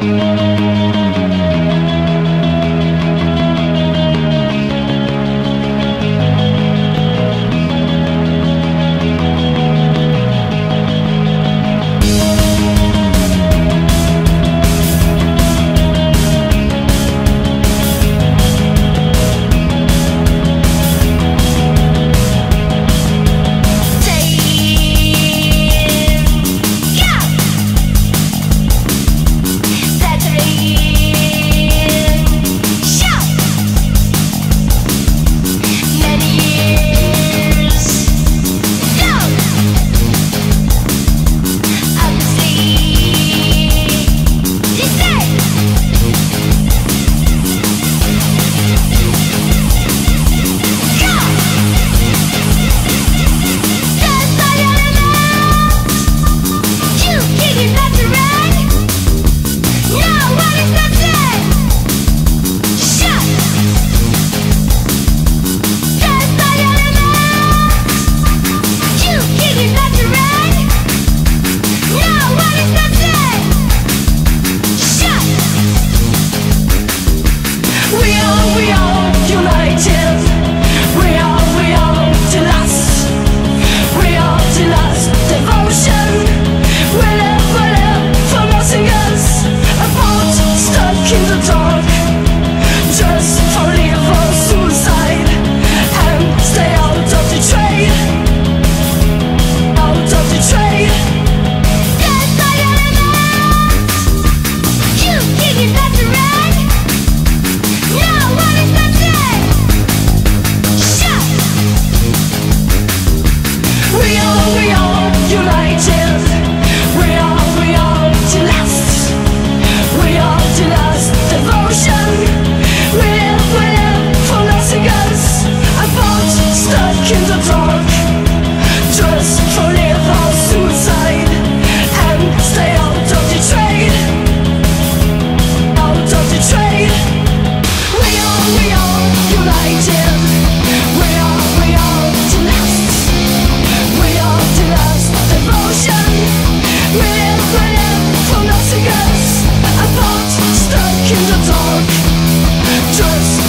thank you in the dark. Just for little suicide And stay out of the trade. Out of the trade. We are, we are united. We are, we are the last. We are the last devotion. We live, we live for nothing else A thought stuck in the dark. Just